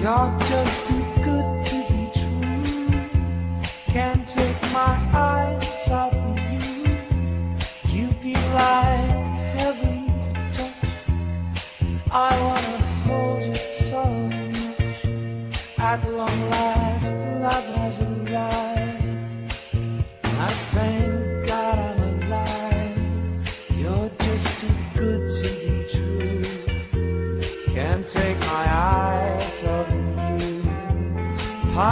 You're just too good to be true. Can't take my eyes off of you. You'd be like heaven to touch. I wanna hold you so much. At long last, love has arrived. I thank